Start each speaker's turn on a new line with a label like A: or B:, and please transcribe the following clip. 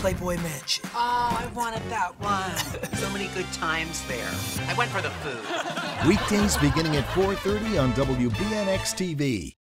A: Playboy Mansion.
B: Oh, I wanted that one. so many good times there. I went for the food.
C: Weekdays beginning at 4:30 on WBNX TV.